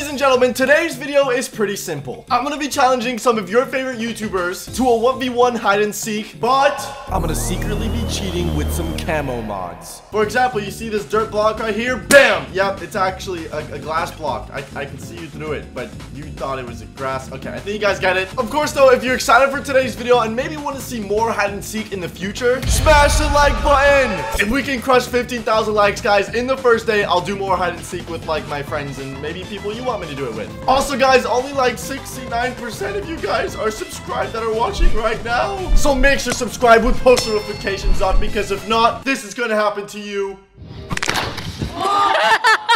Ladies and gentlemen, today's video is pretty simple. I'm gonna be challenging some of your favorite YouTubers to a 1v1 hide and seek, but I'm gonna secretly be cheating with some camo mods. For example, you see this dirt block right here? Bam! Yep, it's actually a, a glass block. I, I can see you through it, but you thought it was a grass. Okay, I think you guys get it. Of course, though, if you're excited for today's video and maybe want to see more hide and seek in the future, smash the like button! If we can crush 15,000 likes, guys, in the first day, I'll do more hide and seek with, like, my friends and maybe people you want me to do it with. Also, guys, only like 69% of you guys are subscribed that are watching right now. So make sure subscribe with post notifications on because if not, this is gonna happen to you.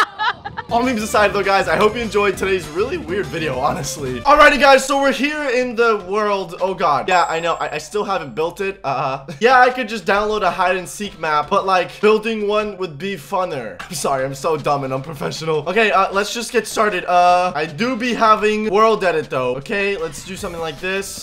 All memes aside though, guys, I hope you enjoyed today's really weird video, honestly. Alrighty, guys, so we're here in the world. Oh, God. Yeah, I know. I, I still haven't built it. Uh, yeah, I could just download a hide and seek map, but like building one would be funner. I'm sorry, I'm so dumb and unprofessional. Okay, uh, let's just get started. Uh, I do be having world edit though. Okay, let's do something like this.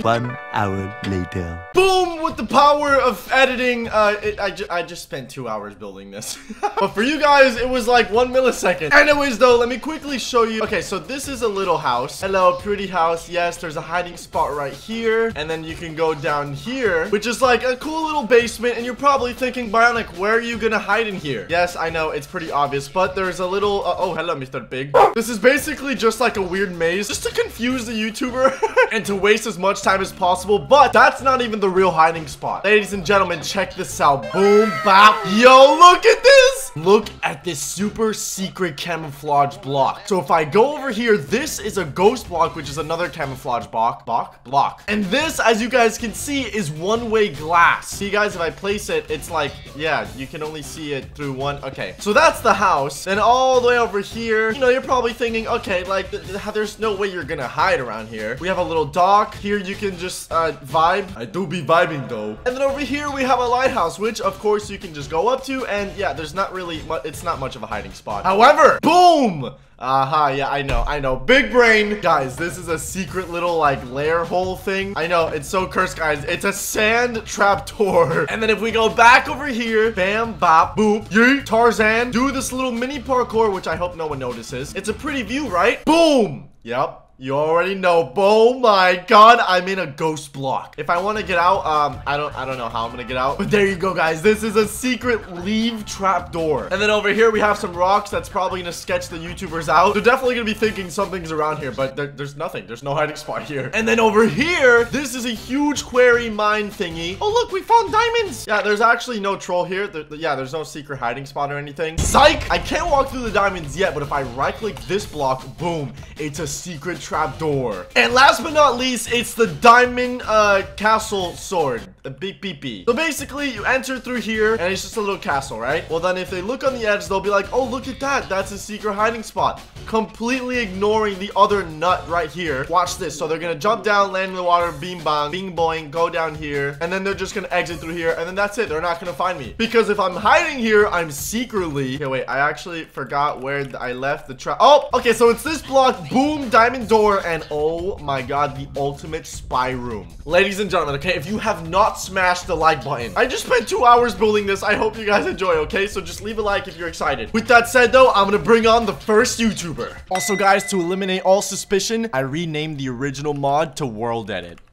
One hour later. Boom! With the power of editing, uh, it, I, ju I just spent two hours building this. but for you guys, it was like one millisecond. Anyways, though, let me quickly show you. Okay, so this is a little house. Hello, pretty house. Yes, there's a hiding spot right here. And then you can go down here, which is like a cool little basement. And you're probably thinking, Bionic, where are you gonna hide in here? Yes, I know, it's pretty obvious, but there's a little, uh, oh, hello, Mr. Big. This is basically just like a weird maze, just to confuse the YouTuber and to waste as much time as possible. But that's not even the real hiding spot. Ladies and gentlemen, check this out. Boom, bap. Yo, look at this. Look at this super secret camouflage block. So if I go over here, this is a ghost block, which is another camouflage block, block, block. And this, as you guys can see, is one-way glass. See, guys, if I place it, it's like, yeah, you can only see it through one. Okay, so that's the house. And all the way over here, you know, you're probably thinking, okay, like, th th there's no way you're gonna hide around here. We have a little dock. Here you can just uh, vibe. I do be vibing, though. And then over here, we have a lighthouse, which, of course, you can just go up to. And yeah, there's not really, it's not much of a hiding spot. However, boom! Aha, uh -huh, yeah, I know, I know. Big brain. Guys, this is a secret little, like, lair hole thing. I know, it's so cursed, guys. It's a sand trap door. And then if we go back over here, bam, bop, boop, yeet, Tarzan, do this little mini parkour, which I hope no one notices. It's a pretty view, right? Boom! Yep. You already know. Oh my god, I'm in a ghost block. If I want to get out, um, I don't I don't know how I'm gonna get out. But there you go, guys. This is a secret leave trap door. And then over here we have some rocks that's probably gonna sketch the YouTubers out. They're definitely gonna be thinking something's around here, but there, there's nothing. There's no hiding spot here. And then over here, this is a huge quarry mine thingy. Oh look, we found diamonds. Yeah, there's actually no troll here. There, yeah, there's no secret hiding spot or anything. Psych! I can't walk through the diamonds yet, but if I right click this block, boom, it's a secret trap door. And last but not least, it's the diamond uh, castle sword. The beep beep beep. So basically, you enter through here, and it's just a little castle, right? Well, then if they look on the edge, they'll be like, oh, look at that. That's a secret hiding spot. Completely ignoring the other nut right here. Watch this. So they're gonna jump down, land in the water, beam bong, bing boing, go down here, and then they're just gonna exit through here, and then that's it. They're not gonna find me. Because if I'm hiding here, I'm secretly... Okay, wait. I actually forgot where I left the trap. Oh, okay. So it's this block. Boom, diamond door, and oh my god, the ultimate spy room. Ladies and gentlemen, okay, if you have not smashed the like button, I just spent two hours building this. I hope you guys enjoy, okay? So just leave a like if you're excited. With that said, though, I'm gonna bring on the first YouTuber. Also, guys, to eliminate all suspicion, I renamed the original mod to World Edit.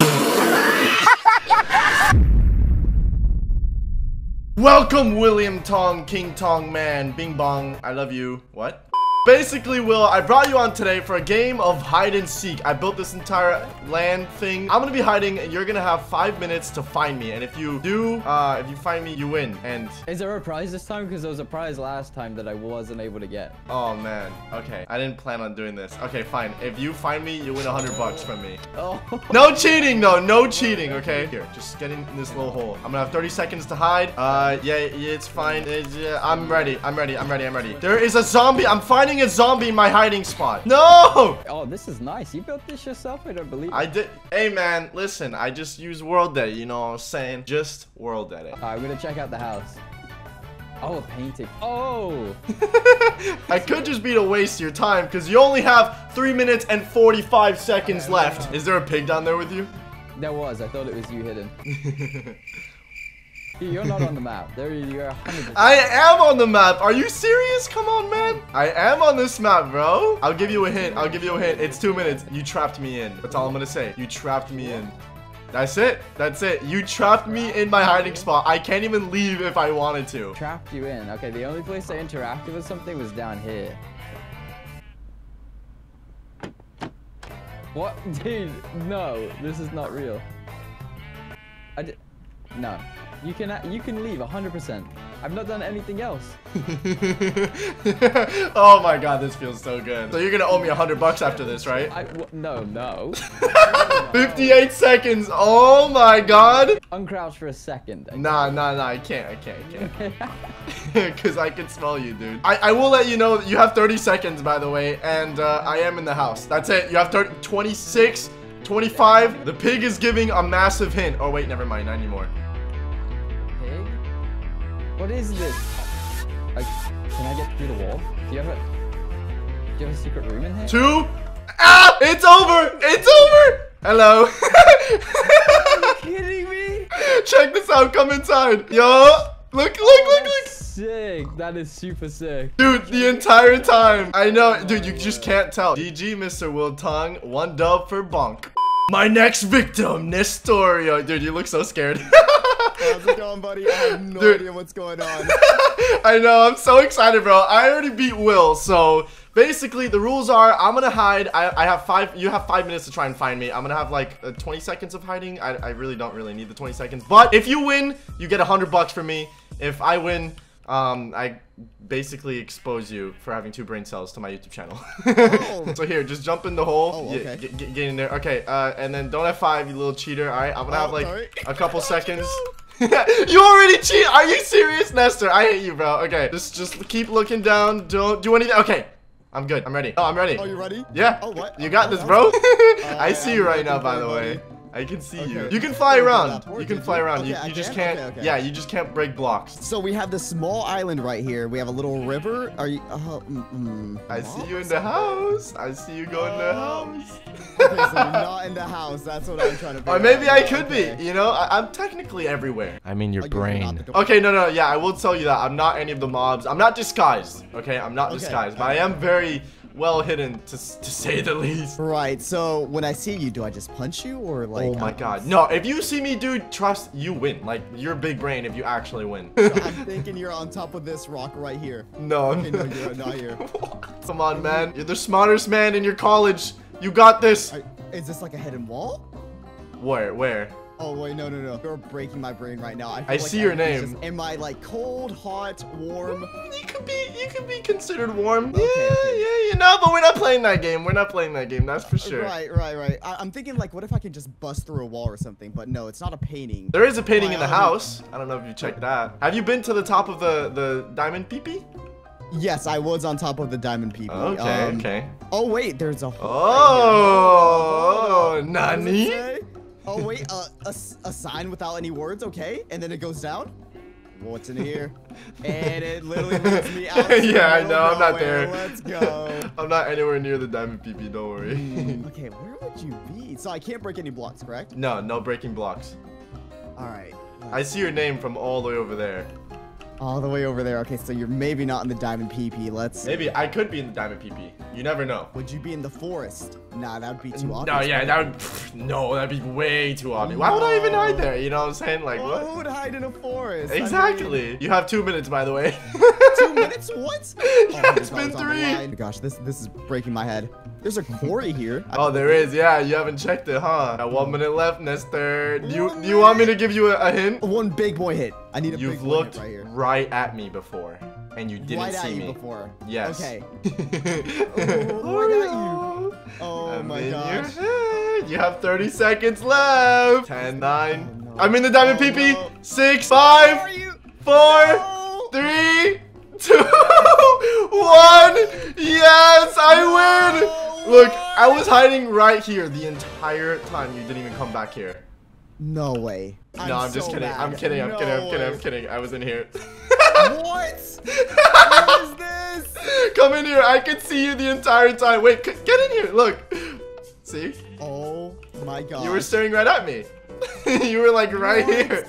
Welcome, William Tong, King Tong Man, Bing Bong, I love you. What? Basically, Will, I brought you on today for a game of hide and seek. I built this entire land thing. I'm gonna be hiding, and you're gonna have five minutes to find me. And if you do, uh, if you find me, you win. And is there a prize this time? Because there was a prize last time that I wasn't able to get. Oh man. Okay, I didn't plan on doing this. Okay, fine. If you find me, you win a hundred bucks from me. Oh. no cheating, though. No cheating. Okay. Here, just get in this little hole. I'm gonna have 30 seconds to hide. Uh, yeah, yeah it's fine. It's, yeah, I'm ready. I'm ready. I'm ready. I'm ready. There is a zombie. I'm finding a zombie in my hiding spot. No! Oh, this is nice. You built this yourself? I don't believe it. I did. Hey, man, listen. I just use World Edit. You know what I'm saying? Just World Edit. All right, I'm going to check out the house. Oh, a painting. Oh! I could just be to waste your time because you only have 3 minutes and 45 seconds left. Is there a pig down there with you? There was. I thought it was you hidden. You're not on the map. There you are. 100%. I am on the map. Are you serious? Come on, man. I am on this map, bro. I'll give you a hint. I'll give you a hint. It's two minutes. You trapped me in. That's all I'm gonna say. You trapped me in. That's it. That's it. You trapped me in my hiding spot. I can't even leave if I wanted to. Trapped you in. Okay, the only place I interacted with something was down here. What? Dude, no. This is not real. I did. No. You can you can leave 100%. I've not done anything else. oh my god, this feels so good. So you're gonna owe me hundred bucks after this, right? I w no no. 58 seconds. Oh my god. Uncrouch for a second. Nah, nah, nah. I can't. I can't. I can't. Because I can smell you, dude. I, I will let you know that you have 30 seconds, by the way. And uh, I am in the house. That's it. You have 30, 26, 25. The pig is giving a massive hint. Oh, wait. Never mind. Not anymore. What is this? Like, can I get through the wall? Do you have a Do you have a secret room in here? Two. Ah! It's over. It's over. Hello. Are you kidding me? Check this out. Come inside. Yo. Look, look, look, look. Sick. That is super sick. Dude, the entire time. I know. Dude, you just can't tell. GG, Mr. Will Tong. One dub for Bonk. My next victim, Nestorio. Dude, you look so scared. How's it going, buddy? I have no Dude. idea what's going on. I know. I'm so excited, bro. I already beat Will, so basically the rules are I'm gonna hide. I, I have five. You have five minutes to try and find me. I'm gonna have like uh, 20 seconds of hiding. I, I really don't really need the 20 seconds. But if you win, you get a hundred bucks from me. If I win, um, I basically expose you for having two brain cells to my YouTube channel. Oh. so here, just jump in the hole. Oh, okay. get, get, get in there. Okay, uh, and then don't have five, you little cheater. All right, I'm gonna have Oh, like sorry. a couple seconds. you already cheat. Are you serious, Nestor? I hate you, bro. Okay, just just keep looking down. Don't do anything. Okay, I'm good. I'm ready. Oh, I'm ready. Oh, you ready? Yeah. Oh, what? You got oh, this, bro. I see you right now, by the way. Buddy. I can see you. Okay. You can fly around. You can fly around. Okay, You, I you just can? can't. Okay, okay. Yeah, you just can't break blocks. So we have this small island right here. We have a little river. Are you? Uh, mm, mm, I see you in the house. I see you go in the Um, house. Okay, so you're not in the house. That's what I'm trying to. Or maybe out. I could Okay. be. You know, I, I'm technically everywhere. I mean, your Oh, you're not the door- Okay, no, no, yeah, I will tell you that. I'm not any of the mobs. I'm not disguised. Okay, I'm not Okay, disguised, but I am very well hidden, to, to say the least. Right. So when I see you, do I just punch you or like? oh my god. No, if you see me, dude, trust you win. Like, you're big brain if you actually win. I'm thinking you're on top of this rock right here. no, Okay, no, you're not here. Come on, man. You're the smartest man in your college. You got this. Are- Is this like a hidden wall? Where? Where? Oh wait, no, no, no. You're breaking my brain right now. I, feel I like see your name. Just, am I like cold, hot, warm? You could be, you could be considered warm. Okay, yeah, okay. yeah, you know, but we're not playing that game. We're not playing that game. That's for sure. Right, right, right. I, I'm thinking like, what if I can just bust through a wall or something? But no, it's not a painting. There is a painting in the um, house. I don't know if you checked that. Have you been to the top of the the diamond peepee? Yes, I was on top of the diamond peepee. Okay, Um, okay. Oh wait, there's a. hole Oh, right here. What does it nani? Oh wait, uh, a, a sign without any words, okay? And then it goes down. What's in here? and it literally leads me out. Yeah, I know, I'm not there. Let's go. I'm not anywhere near the diamond PP. Don't worry. okay, where would you be? So I can't break any blocks, correct? no, no breaking blocks. All right. I see your name from all the way over there. All the way over there. Okay, so you're maybe not in the diamond PP. Let's. Maybe I could be in the diamond PP. You never know. Would you be in the forest? Nah, that would be too obvious. No, yeah, that would. No, that'd be way too obvious. Why would I even hide there? You know what I'm saying? Like, Who would hide in a forest? I mean, Exactly. You have two minutes, by the way. two minutes? What? Yeah, it's $100 been three. Gosh, this this is breaking my head. There's a quarry here. Oh, there is. Yeah, you haven't checked it, huh? Got one minute left, Nestor. Do you, do you want me to give you a, a hint? One big boy hit. I need a You've big boy looked hit right here. You've looked right at me before, and you didn't right see at you me. before. Yes. Okay. oh, I got Oh I'm my gosh. Head. You have 30 seconds left. 10, 9. Oh, no. I'm in the diamond Oh, peepee. no. 6, 5, are you? 4, No. three, two, one. Yes, I win. Look, I was hiding right here the entire time. You didn't even come back here. No way. no, I'm just so kidding. I'm kidding. I'm No kidding. I'm kidding. I'm way. kidding. I was in here. What? what is this? Come in here. I could see you the entire time. Wait, get in here. Look. See? Oh my god. You were staring right at me. you were like right What? here.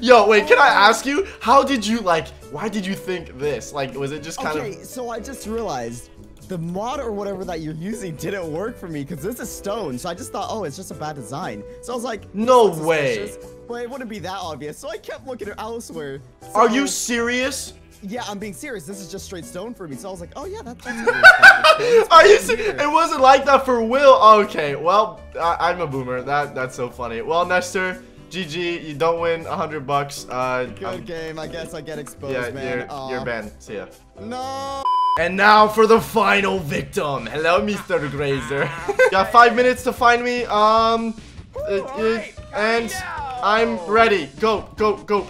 Yo, wait, can I ask you? How did you, like, why did you think this? Like, was it just kind Okay, of... Okay, so I just realized the mod or whatever that you're using didn't work for me because this is stone. So I just thought, oh, it's just a bad design. So I was like, No way. But it wouldn't be that obvious. So I kept looking elsewhere. Are you serious? Yeah, I'm being serious. This is just straight stone for me. So I was like, oh yeah, that, that's. good. Are you serious? It wasn't like that for Will. Okay, well, I, I'm a boomer. That that's so funny. Well, Nestor, GG, you don't win hundred bucks. Uh, Good I'm- game. I guess I get exposed, yeah, man. you're Aw. you're banned. See ya. No. And now for the final victim. Hello, Mr. Graser. Got five minutes to find me. Um, uh, uh, alright, and. I'm ready. Go, go, go.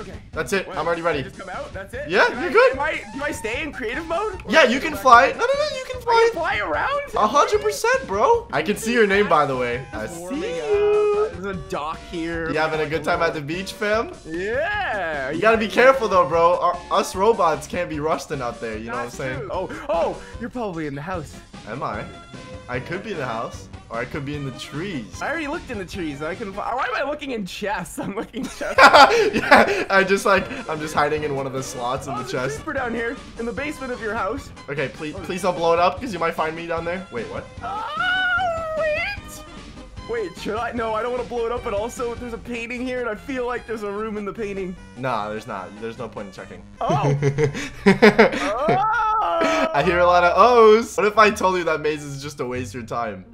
Okay. That's it. What? I'm already ready. Just come out. That's it. Yeah, Can you're I, good. Am I, do I stay in creative mode? Yeah, you can fly. No, no, no, you can fly. can fly around. A hundred percent, bro. I can see your name, by the way. I see you. There's a dock here. You having a good time at the beach, fam? Yeah. You gotta be careful though, bro. Our, us robots can't be rusting out there. You know what I'm saying? Oh, oh, you're probably in the house. Am I? I could be in the house, or I could be in the trees. I already looked in the trees. I couldn't. Why am I looking in chests? I'm looking chests. yeah, I just like I'm just hiding in one of the slots in Oh, the chest. Super down here in the basement of your house. Okay, please, oh. please don't blow it up, because you might find me down there. Wait, what? Oh, wait. Wait, should I? No, I don't want to blow it up. But also, there's a painting here, and I feel like there's a room in the painting. Nah, there's not. There's no point in checking. Oh. Oh. I hear a lot of O's. What if I told you that maze is just a waste of your time?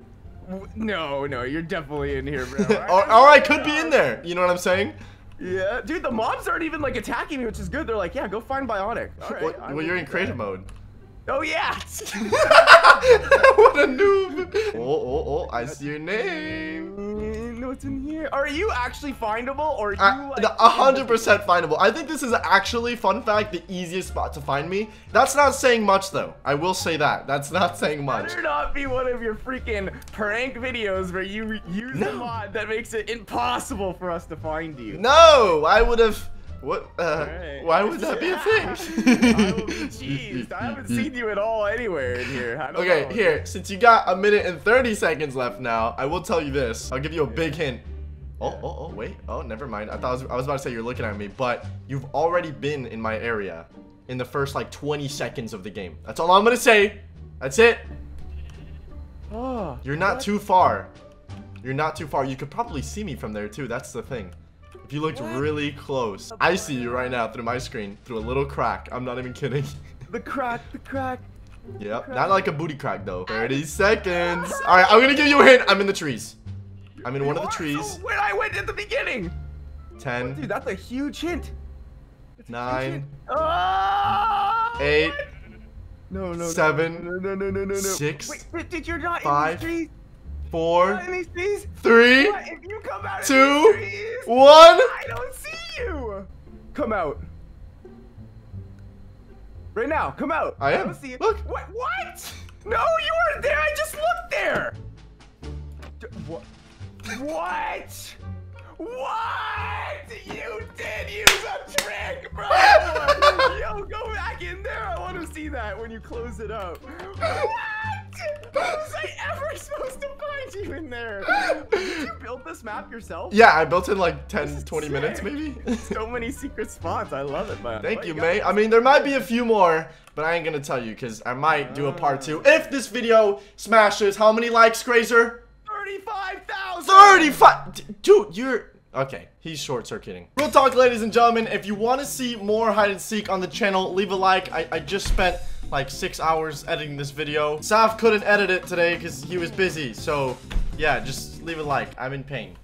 No, no, you're definitely in here, bro. or, or I could be in there. You know what I'm saying? Yeah, dude, the mobs aren't even like attacking me, which is good. They're like, yeah, go find Bionic. All right. Well, well, you're in creative mode. Oh yeah. what a noob. Oh, oh, oh, I see your name. What's in here? Are you actually findable, or you Uh, like? A hundred percent findable. I think this is actually, fun fact, the easiest spot to find me. That's not saying much though. I will say that. That's not saying much. Better not be one of your freaking prank videos where you use a mod that makes it impossible for us to find you. No, I would have. What? Uh, Alright. why would that be a I will be thing? cheesed. I haven't seen you at all anywhere in here. I Okay, know. here. Since you got a minute and 30 seconds left now, I will tell you this. I'll give you a big hint. Oh, oh, oh, wait. Oh, never mind. I thought I was, I was about to say you're looking at me, but you've already been in my area in the first like 20 seconds of the game. That's all I'm gonna say. That's it. Oh, You're not too far. You're not too far. You could probably see me from there too. That's the thing. If you looked really close, I see you right now through my screen, through a little crack. I'm not even kidding. the crack, the crack. Yep, not like a booty crack though. 30 seconds. All right, I'm gonna give you a hint. I'm in the trees. I'm in one of the trees. Where I went at the beginning. 10, Dude, that's a huge hint. 9, Oh, 8, what? No, no, no, Seven, no, no, no, no, no, no. six, Wait, did you're not five, in these trees? 4, Not in these trees? 3, If you come out two, trees, 1. I don't see you. Come out. Right now, come out. I am. don't see you. Look. What? What? No, you weren't there. I just looked there. What? What? What? You did use a trick, bro. Yo, go back in there. I want to see that when you close it up. What? How was I ever supposed to find you in there? Did you build this map yourself? Yeah, I built in like This 10, is 20 minutes maybe. so many secret spots. I love it, man. Thank What you, mate. I mean, there might be a few more, but I ain't gonna tell you because I might do a part two if this video smashes. How many likes, Graser? 35,000! 35 D- dude you're okay he's short circuiting real talk ladies and gentlemen. If you want to see more hide and seek on the channel leave a like. I, I just spent like six hours editing this video. Saf couldn't edit it today because he was busy. So yeah just leave a like. I'm in pain